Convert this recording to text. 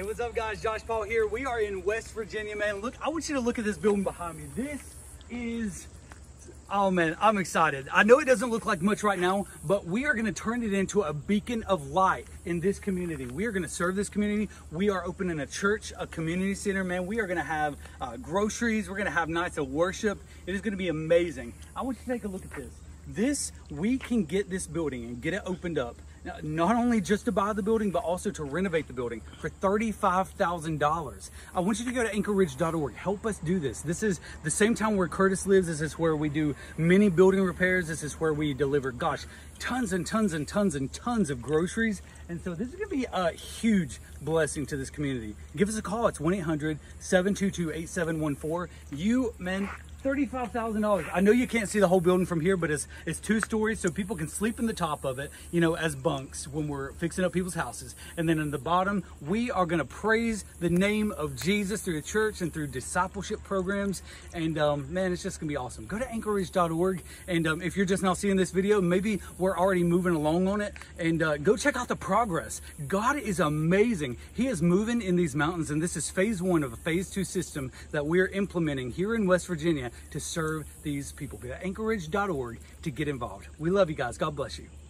Hey, what's up, guys? Josh Paul here. We are in West Virginia, man. Look, I want you to look at this building behind me. This is, oh man, I'm excited. I know it doesn't look like much right now, but we are going to turn it into a beacon of light in this community. We are going to serve this community. We are opening a church, a community center, man. We are going to have uh, groceries. We're going to have nights of worship. It is going to be amazing. I want you to take a look at this. This, we can get this building and get it opened up not only just to buy the building, but also to renovate the building for $35,000. I want you to go to anchorridge.org. Help us do this. This is the same town where Curtis lives. This is where we do many building repairs. This is where we deliver, gosh, tons and tons and tons and tons of groceries. And so this is going to be a huge blessing to this community. Give us a call. It's 1 800 722 8714. You, men, $35,000. I know you can't see the whole building from here, but it's it's two stories so people can sleep in the top of it, you know, as bunks when we're fixing up people's houses. And then in the bottom, we are going to praise the name of Jesus through the church and through discipleship programs. And um, man, it's just going to be awesome. Go to anchorridge.org. And um, if you're just now seeing this video, maybe we're already moving along on it. And uh, go check out the progress. God is amazing. He is moving in these mountains. And this is phase one of a phase two system that we're implementing here in West Virginia to serve these people. Go to anchorridge.org to get involved. We love you guys. God bless you.